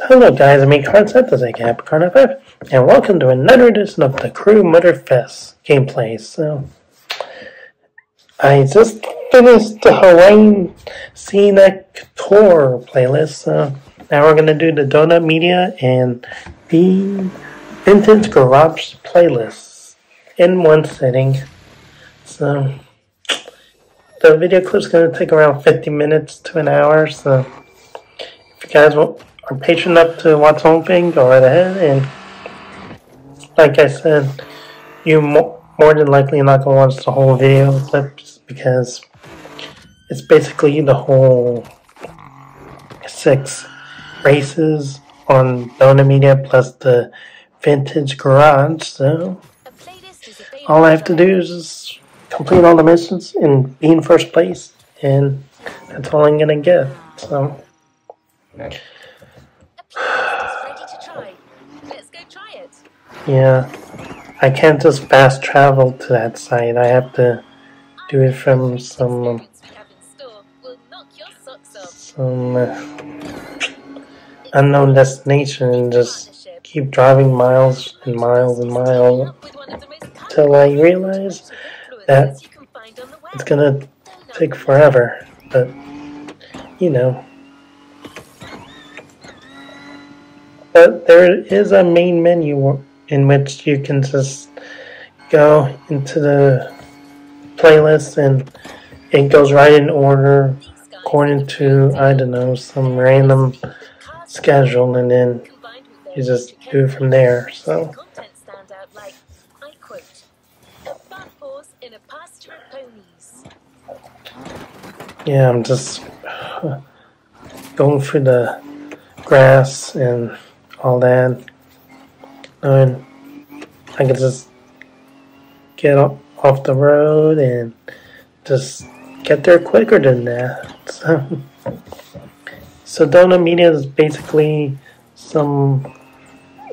Hello guys, I'm Concept as a Capricorn 5 and welcome to another edition of the Crew Motorfest gameplay. So, I just finished the Hawaiian Scenic Tour playlist, so now we're going to do the Donut Media and the Vintage Garage playlist in one sitting. So, the video clip's going to take around 50 minutes to an hour, so if you guys are patient enough to watch whole thing, go right ahead. And like I said, you mo- more than likely not going to watch the whole video clips because it's basically the whole six races on Donut Media plus the vintage garage. So all I have to do is just complete all the missions and be in first place, and that's all I'm gonna get. So. Yeah, I can't just fast travel to that site. I have to do it from some some uh, unknown destination and just keep driving miles and miles and miles until I realize that it's gonna take forever. But you know. But there is a main menu in which you can just go into the playlist and it goes right in order according to I don't know some random schedule and then you just do it from there so. Yeah I'm just going through the grass and all that. And I can just get off the road and just get there quicker than that. So, so Media is basically some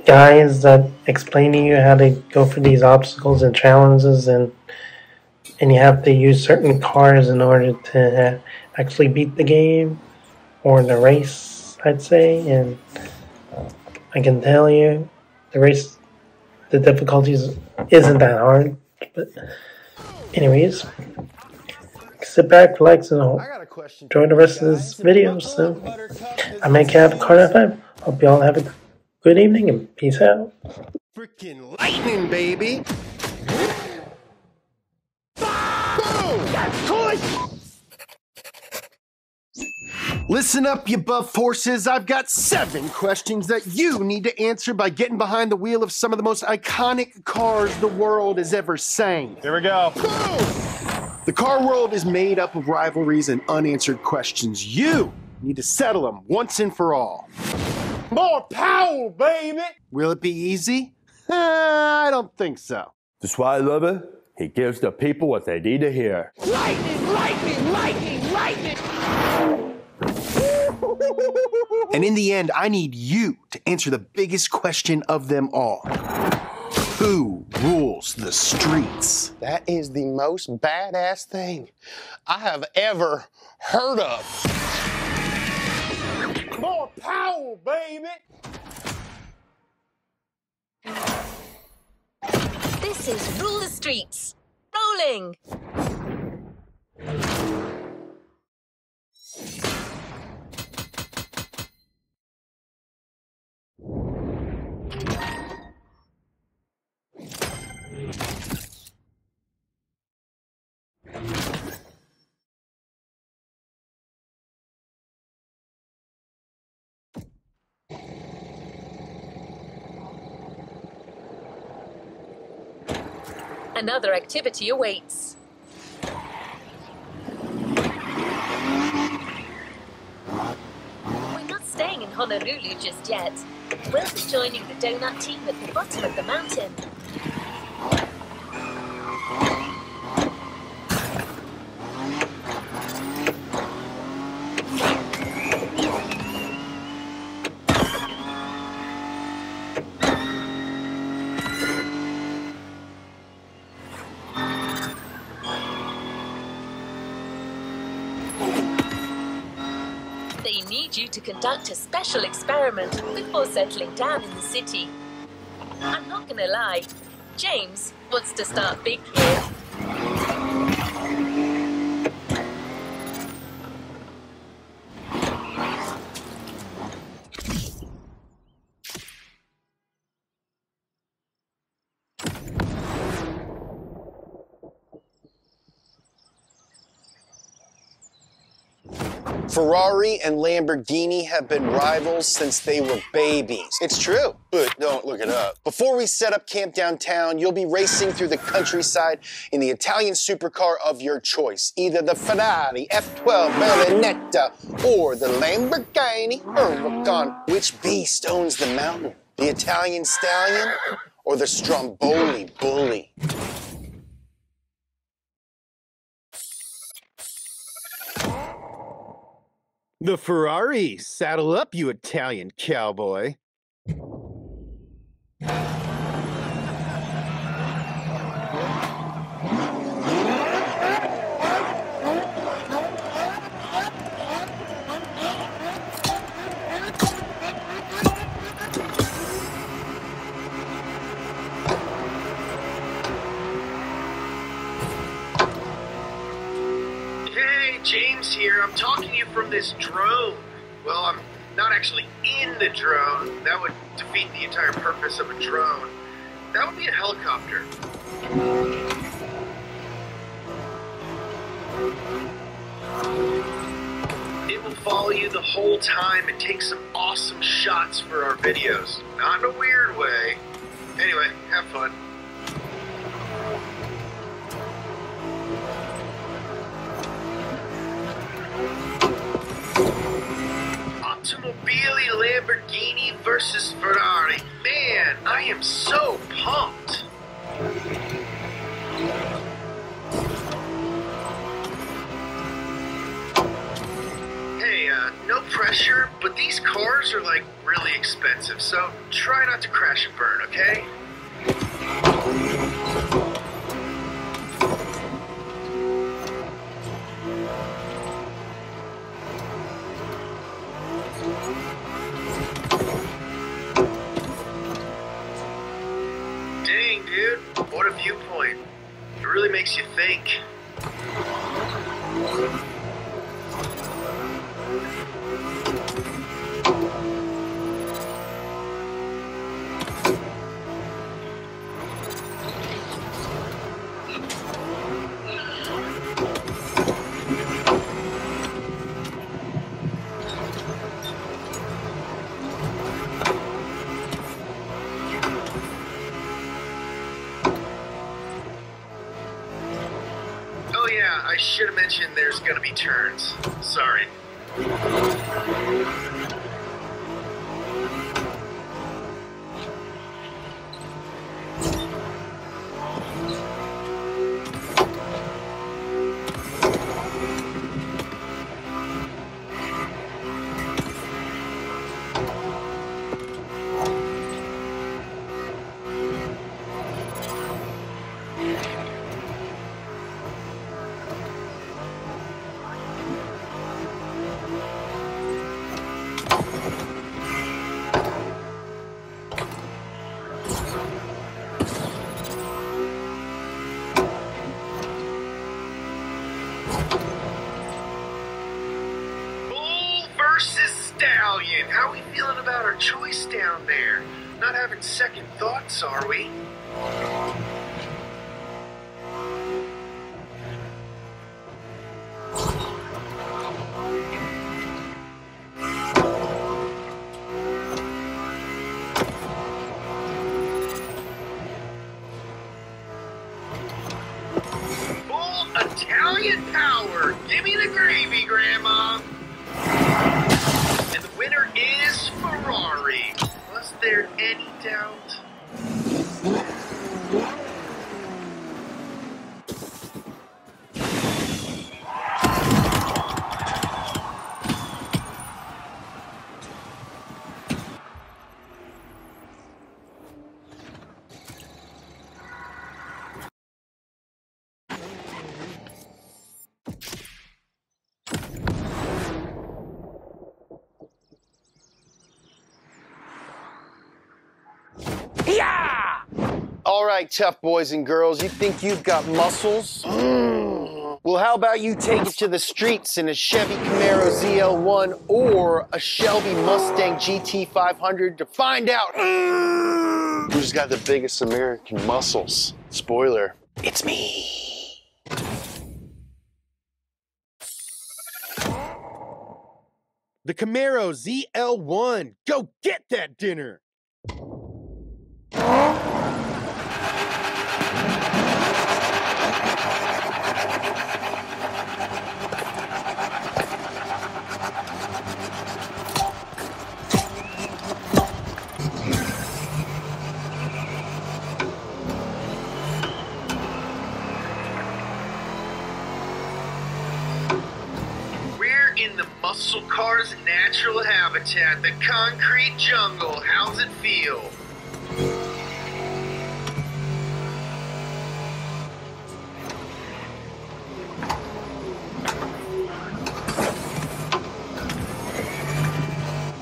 guys that explain to you how to go for these obstacles and challenges and and you have to use certain cars in order to actually beat the game or the race I'd say and I can tell you the race, the difficulties isn't that hard. But, anyways, sit back, relax, and enjoy the rest of this video. So, I'm Cat Card 5. Hope y'all have a good evening and peace out. Freaking lightning, baby! Listen up, you buff forces. I've got seven questions that you need to answer by getting behind the wheel of some of the most iconic cars the world has ever seen. Here we go. The car world is made up of rivalries and unanswered questions. You need to settle them once and for all. More power, baby! Will it be easy? I don't think so. That's why I love it. He gives the people what they need to hear. Lightning, lightning, lightning, lightning! And in the end, I need you to answer the biggest question of them all. Who rules the streets? That is the most badass thing I have ever heard of. More power, baby! This is Rule the Streets. Rolling! Another activity awaits. We're not staying in Honolulu just yet. We'll be joining the donut team at the bottom of the mountain. You to conduct a special experiment before settling down in the city. I'm not gonna lie, James wants to start big here. Ferrari and Lamborghini have been rivals since they were babies. It's true, but don't look it up. Before we set up camp downtown, you'll be racing through the countryside in the Italian supercar of your choice. Either the Ferrari F12 Berlinetta or the Lamborghini Huracan. Which beast owns the mountain? The Italian stallion or the Stromboli bully? The Ferrari. Saddle up, you Italian cowboy. Mentioned gonna be turns. Sorry. Italian power. Give me the gravy, Grandma. And the winner is Ferrari. Was there any doubt? Right, tough boys and girls. You think you've got muscles? Mm. Well, how about you take it to the streets in a Chevy Camaro ZL1 or a Shelby Mustang GT500 to find out mm. who's got the biggest American muscles? Spoiler, it's me. The Camaro ZL1. Go get that dinner. Car's natural habitat, the concrete jungle. How's it feel?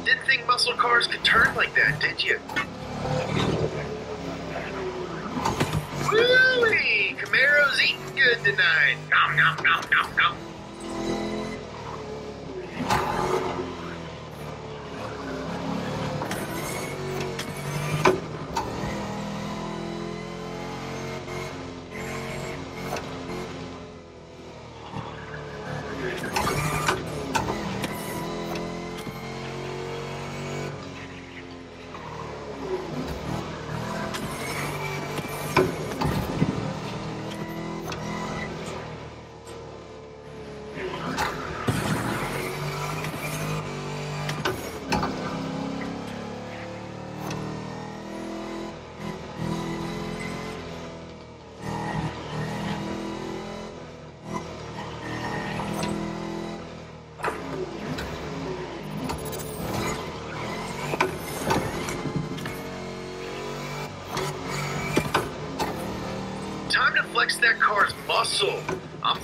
Didn't think muscle cars could turn like that, did you? Woo-wee! Camaro's eating good tonight. Nom nom nom nom nom.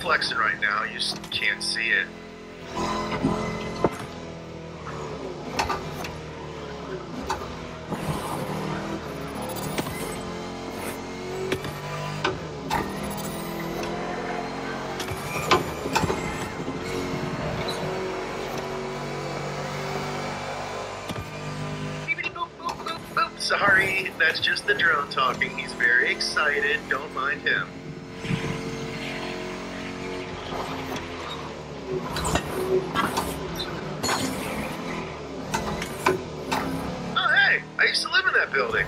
Flexing right now, you just can't see it. Sorry, that's just the drone talking. He's very excited. Don't mind him. Oh, hey, I used to live in that building.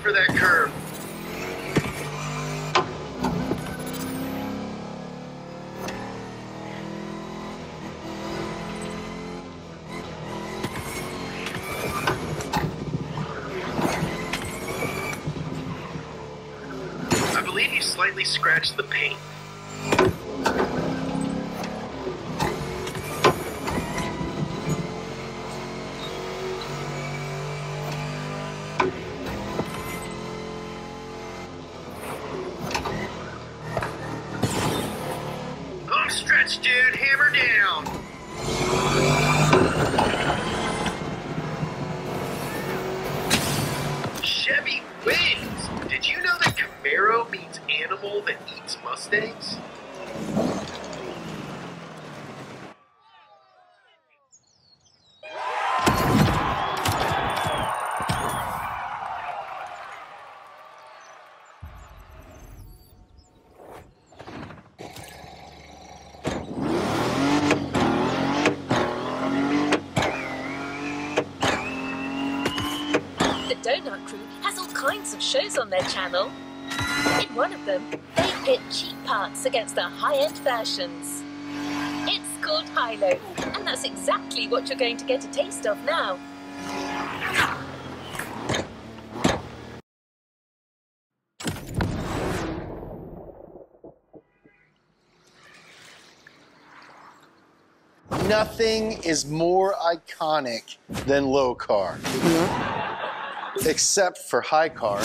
For that curve. I believe you slightly scratched the paint. Stretch, dude. Hammer down. Chevy wins. Did you know that Camaro means animal that eats Mustangs? On their channel. In one of them, they pit cheap parts against the high-end versions. It's called Hilo, and that's exactly what you're going to get a taste of now. Nothing is more iconic than low car, mm-hmm. except for high car.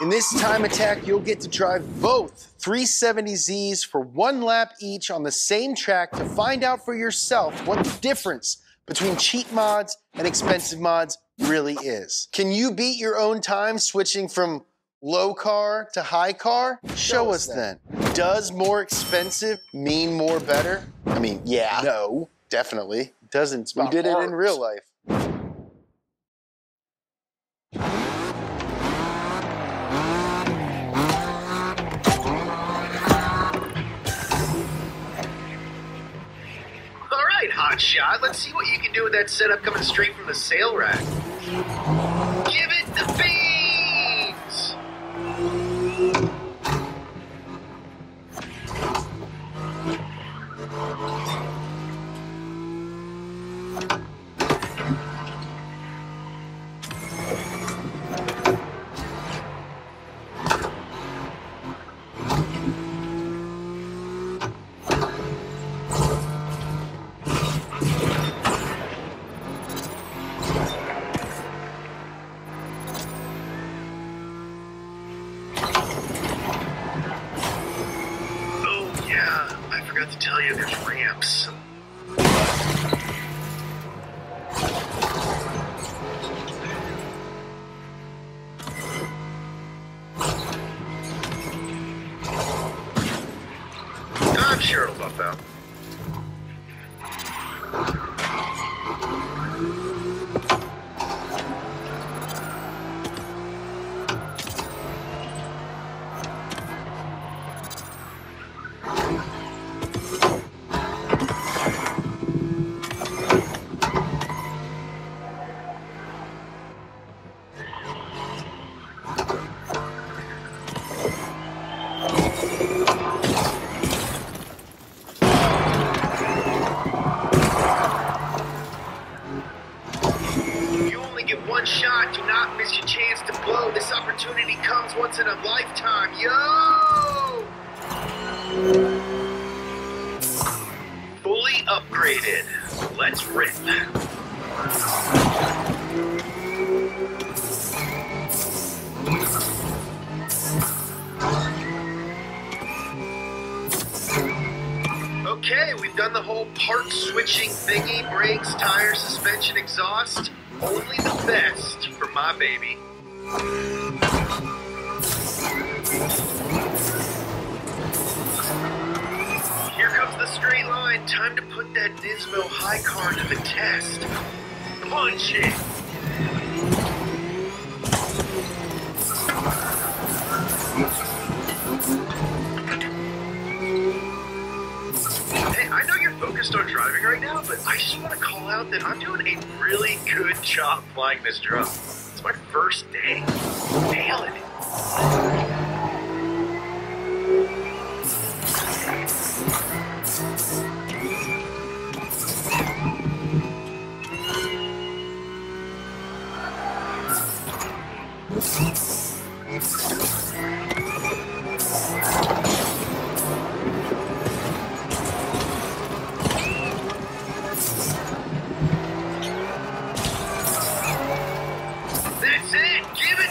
In this time attack, you'll get to drive both 370Zs for one lap each on the same track to find out for yourself what the difference between cheap mods and expensive mods really is. Can you beat your own time switching from low car to high car? Show us then. Does more expensive mean more better? I mean, yeah. No, definitely. Doesn't. We did it in real life. Shot. Let's see what you can do with that setup coming straight from the sale rack.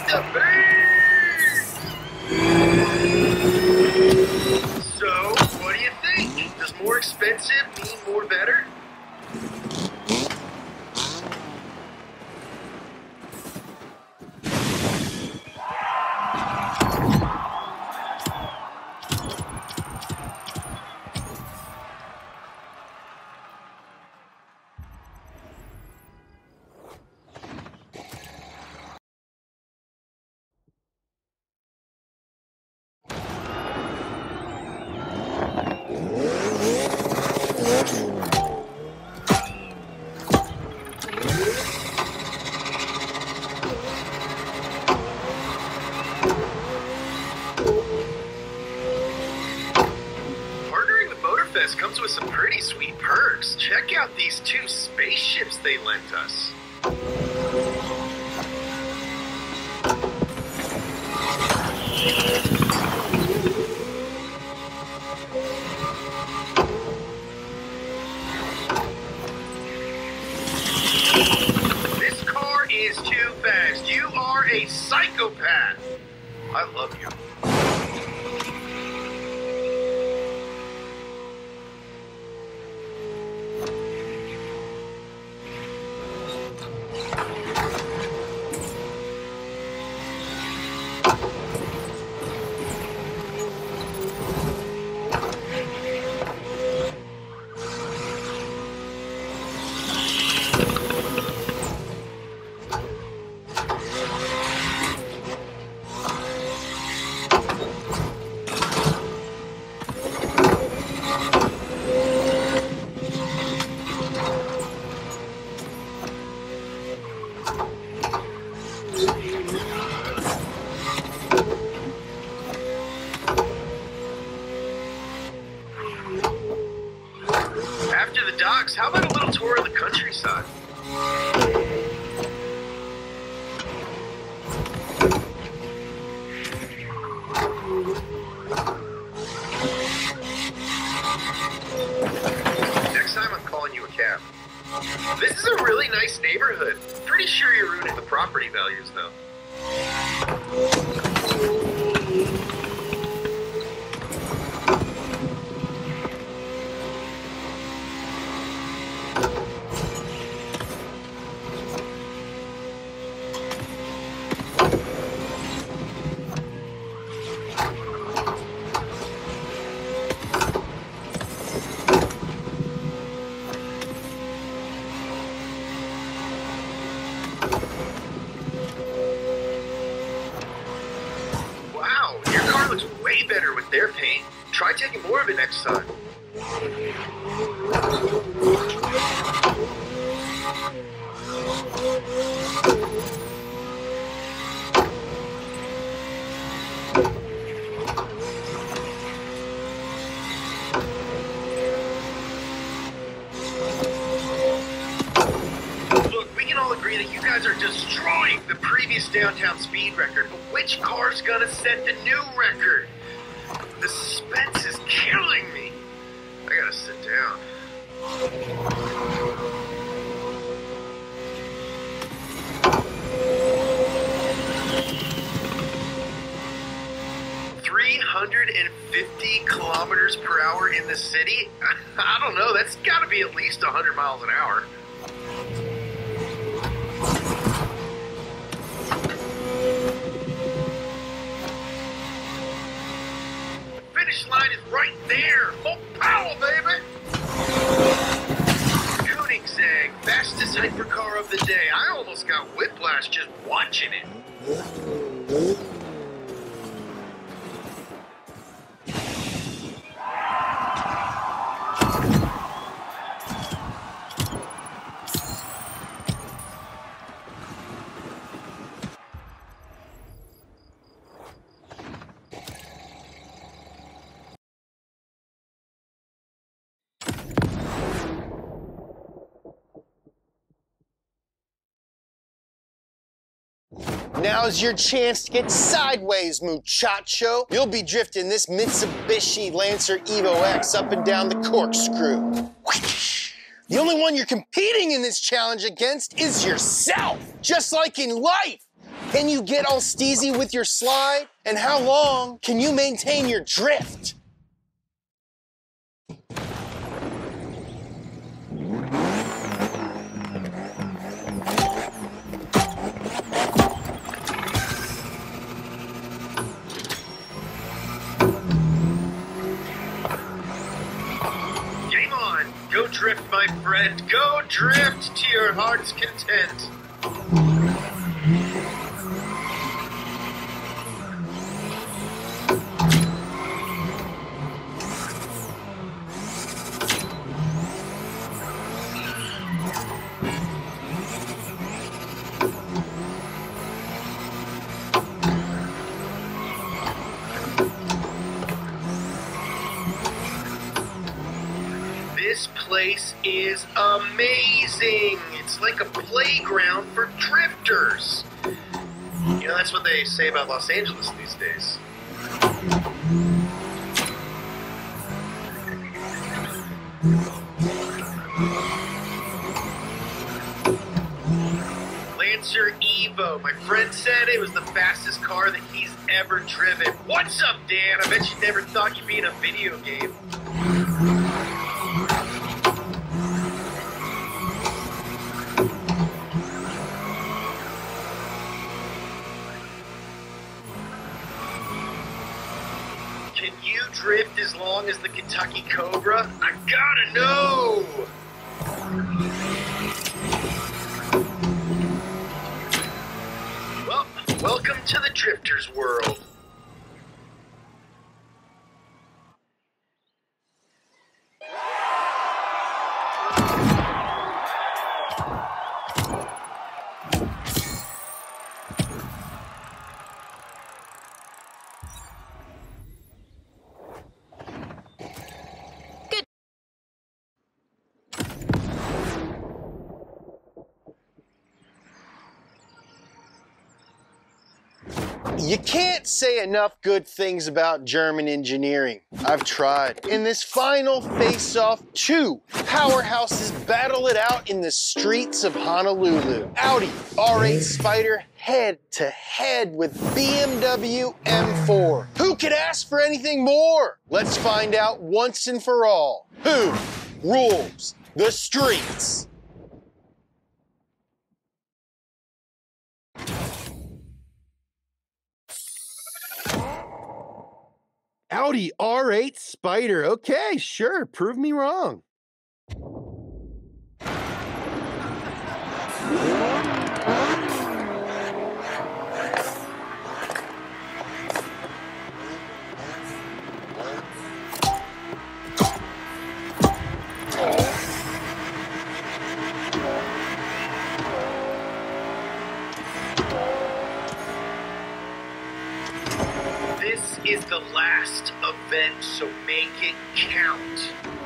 The beat. downtown speed record, but which car's gonna set the new Now's your chance to get sideways, muchacho. You'll be drifting this Mitsubishi Lancer Evo X up and down the corkscrew. The only one you're competing in this challenge against is yourself, just like in life. Can you get all steezy with your slide? And how long can you maintain your drift? drift, my friend. Go drift to your heart's content. It's like a playground for drifters. You know, that's what they say about Los Angeles these days. Lancer Evo. My friend said it was the fastest car that he's ever driven. What's up, Dan? I bet you never thought you'd be in a video game. Drift as long as the Kentucky Cobra? I gotta know! Well, welcome to the Drifter's world. You can't say enough good things about German engineering. I've tried. In this final face-off, two powerhouses battle it out in the streets of Honolulu. Audi R8 Spider head to head with BMW M4. Who could ask for anything more? Let's find out once and for all. Who rules the streets? Audi R8 Spider. Okay, sure. Prove me wrong. This is the last event, so make it count.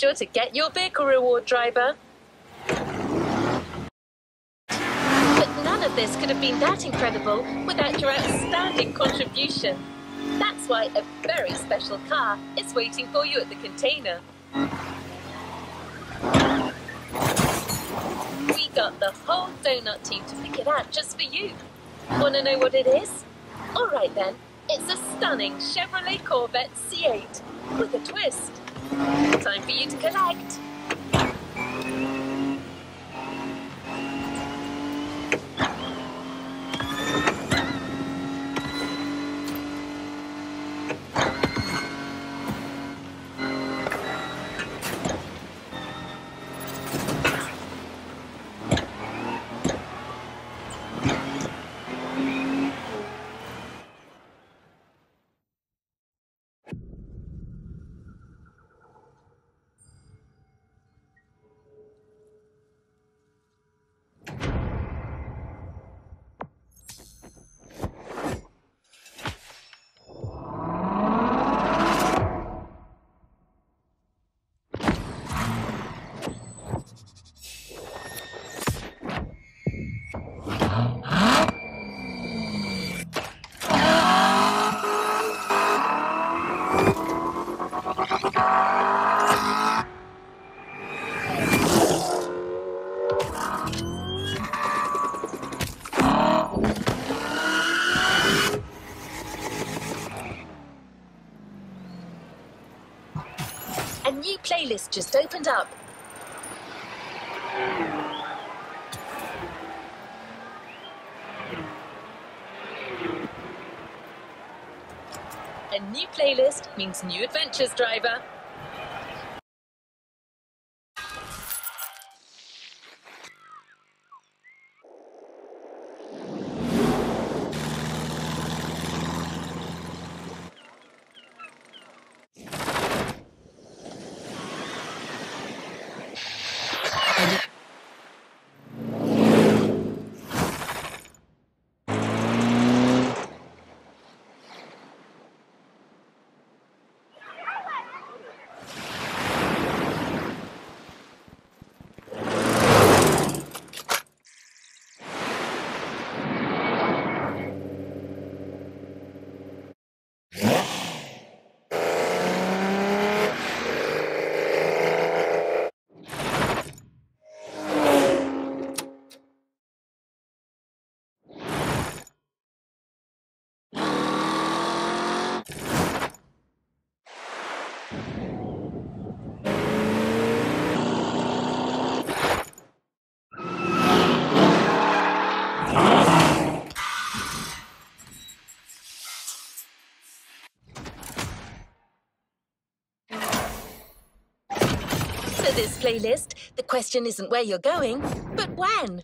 Sure to get your vehicle reward, driver. But none of this could have been that incredible without your outstanding contribution. That's why a very special car is waiting for you at the container. We got the whole donut team to pick it out just for you. Want to know what it is? All right then, it's a stunning Chevrolet Corvette C8 with a twist. Time for you to collect. Playlist just opened up. A new playlist means new adventures, driver. For this playlist, the question isn't where you're going, but when.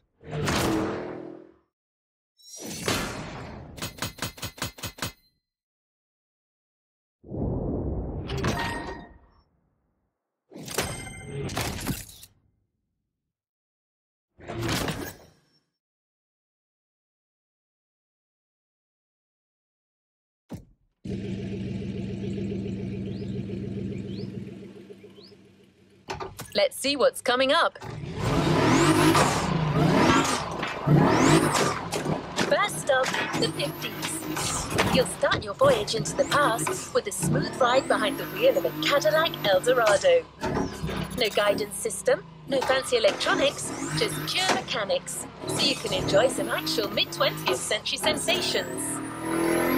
Let's see what's coming up. First the 50s. You'll start your voyage into the past with a smooth ride behind the wheel of a Cadillac Eldorado. No guidance system, no fancy electronics, just pure mechanics, so you can enjoy some actual mid 20th century sensations.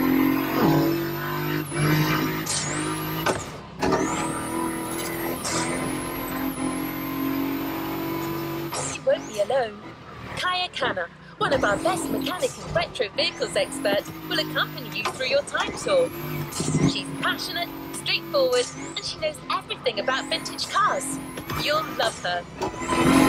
Hannah, one of our best mechanic and retro vehicles experts, will accompany you through your time tour. She's passionate, straightforward, and she knows everything about vintage cars. You'll love her.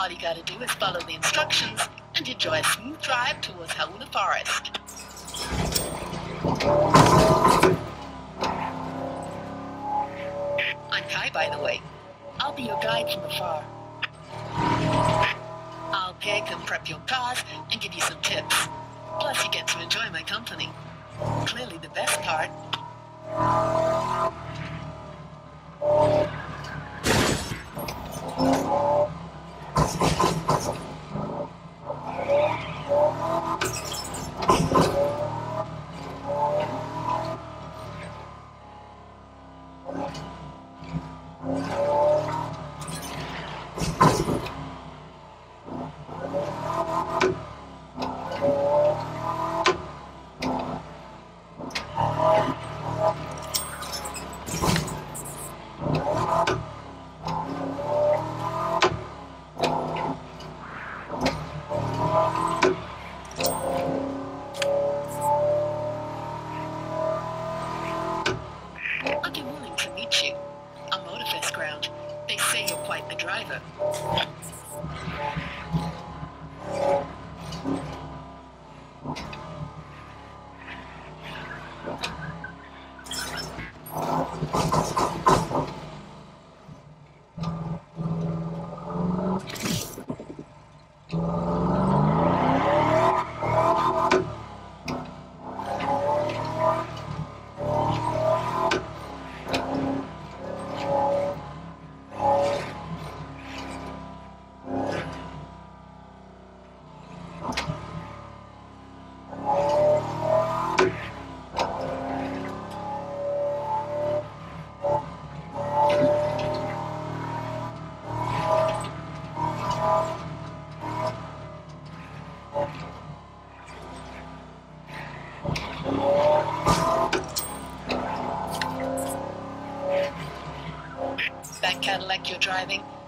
All you gotta do is follow the instructions and enjoy a smooth drive towards Howler Forest. I'm Kai, by the way. I'll be your guide from afar. I'll pick and prep your cars and give you some tips. Plus, you get to enjoy my company. Clearly the best part. Driving,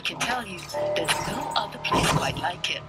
I can tell you there's no other place quite like it.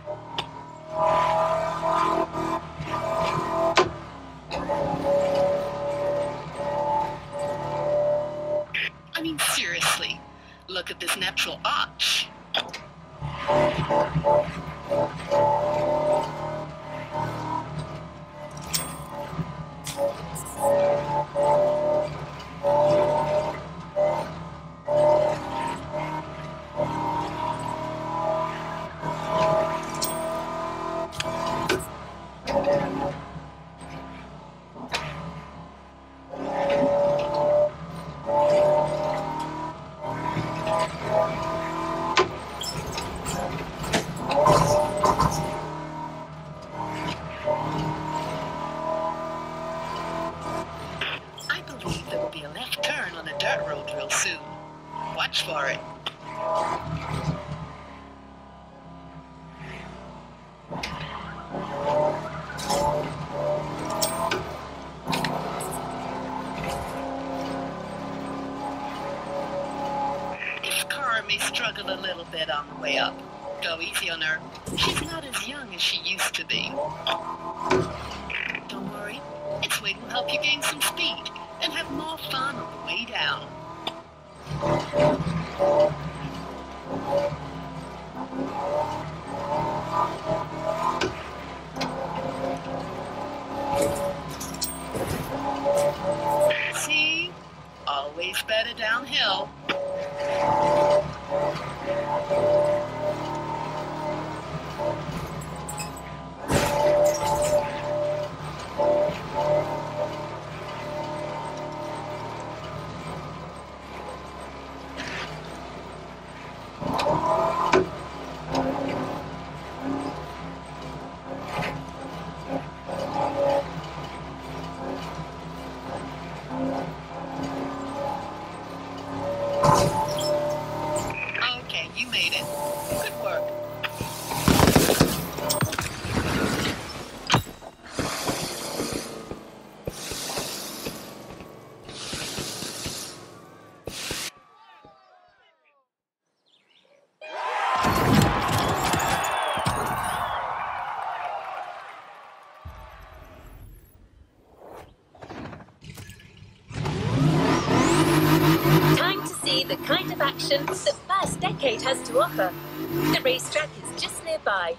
The first Decade has to offer. The racetrack is just nearby.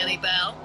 any bell.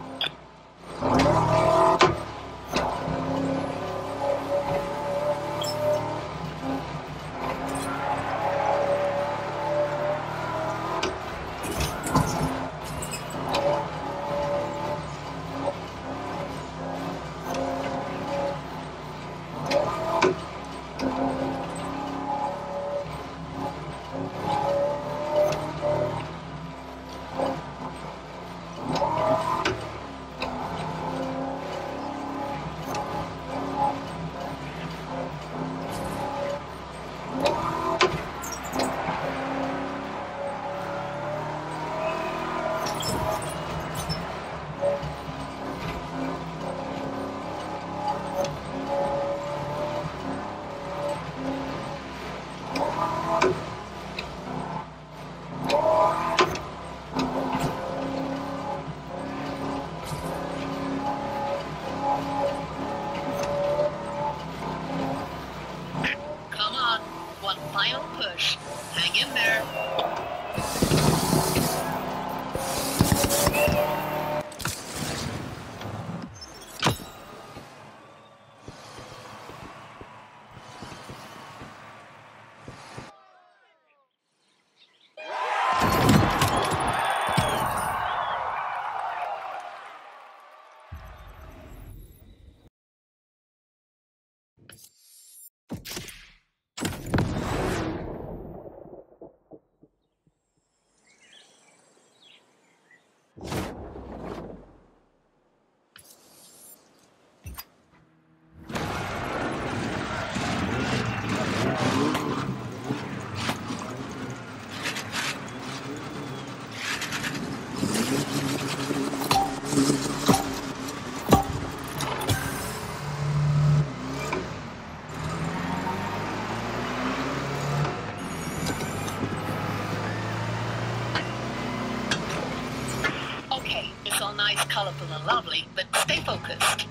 Lovely, but stay focused.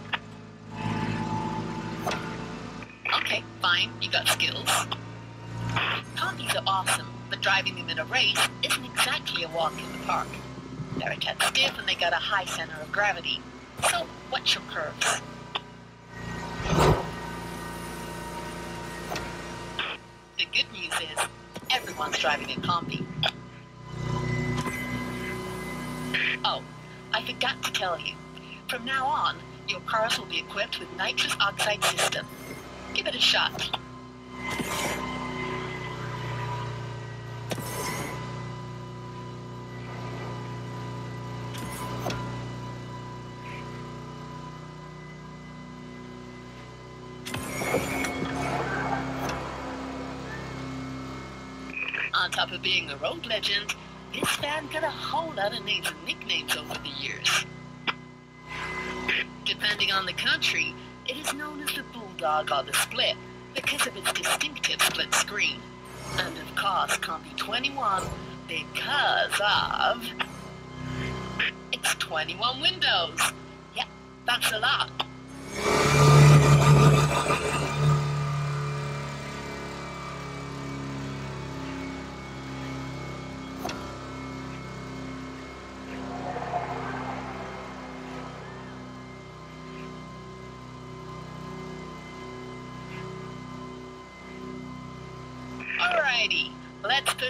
Okay, fine, you got skills. Combies are awesome, but driving them in a race isn't exactly a walk in the park. They're a tad stiff and they got a high center of gravity. So, what's your curves? The good news is, everyone's driving a combi. Oh, I forgot to tell you. From now on, your cars will be equipped with nitrous oxide system. Give it a shot. On top of being a road legend, this fan got a whole lot of names and nicknames over the years. Depending on the country, it is known as the Bulldog or the Split because of its distinctive split screen. And of course, Combi 21 because of its 21 windows. Yep, that's a lot.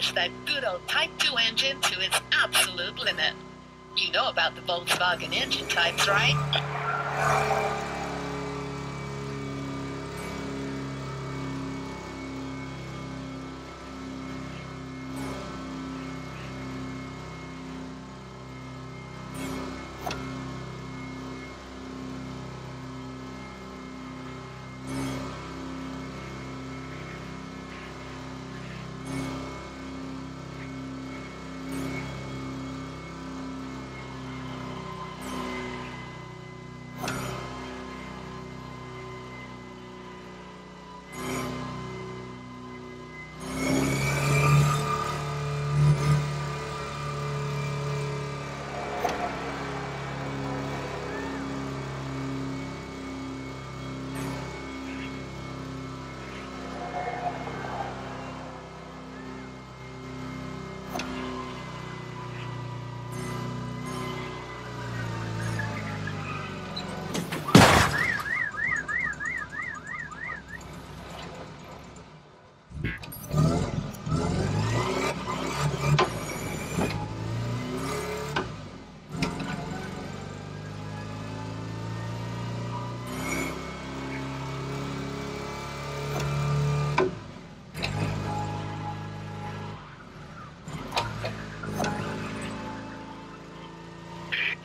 Push that good old Type 2 engine to its absolute limit. You know about the Volkswagen engine types, right?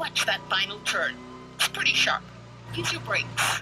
Watch that final turn. It's pretty sharp. Use your brakes.